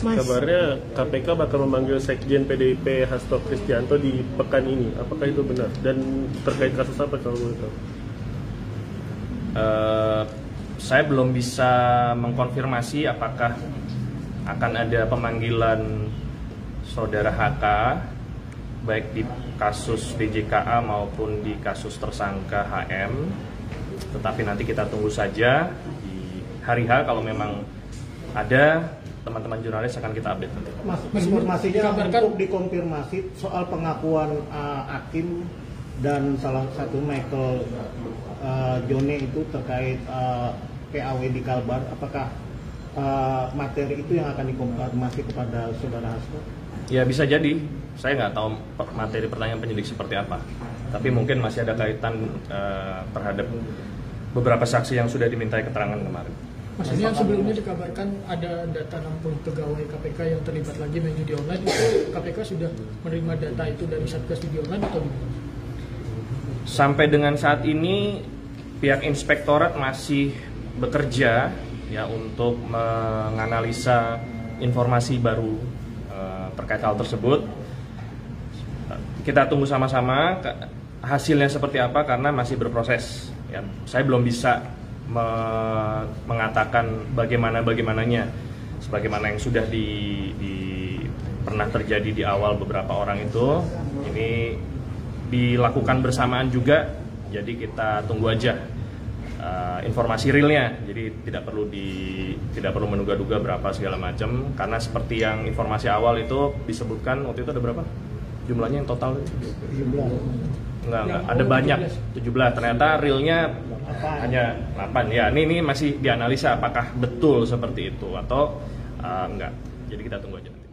Mas. kabarnya KPK bakal memanggil Sekjen PDIP Hasto Kristianto di pekan ini. Apakah itu benar? Dan terkait kasus apa kalau boleh tahu? Eh, saya belum bisa mengkonfirmasi apakah akan ada pemanggilan saudara HK baik di kasus DJKA maupun di kasus tersangka HM. Tetapi nanti kita tunggu saja di hari H kalau memang ada teman-teman jurnalis akan kita update nanti. Mas, Mas, informasinya dikabarkan- untuk dikonfirmasi soal pengakuan uh, Hakim dan salah satu Michael uh, Jone itu terkait uh, PAW di Kalbar, apakah uh, materi itu yang akan dikonfirmasi kepada saudara Hasto? Ya bisa jadi. Saya nggak tahu materi pertanyaan penyidik seperti apa. Tapi mungkin masih ada kaitan eh, terhadap beberapa saksi yang sudah dimintai keterangan kemarin. Mas ini yang sebelumnya dikabarkan ada data 60 pegawai KPK yang terlibat lagi main judi online itu KPK sudah menerima data itu dari Satgas Judi Online atau gimana? Sampai dengan saat ini pihak inspektorat masih bekerja ya untuk menganalisa informasi baru eh, terkait hal tersebut. Kita tunggu sama-sama hasilnya seperti apa karena masih berproses. Ya, saya belum bisa me- mengatakan bagaimana bagaimananya, sebagaimana yang sudah di, di- pernah terjadi di awal beberapa orang itu. Ini dilakukan bersamaan juga, jadi kita tunggu aja uh, informasi realnya. Jadi tidak perlu di tidak perlu menduga-duga berapa segala macam, karena seperti yang informasi awal itu disebutkan waktu itu ada berapa jumlahnya yang total? Enggak, enggak. ada banyak 17. Ternyata realnya hanya 8. Ya, ini ini masih dianalisa apakah betul seperti itu atau uh, enggak. Jadi kita tunggu aja nanti.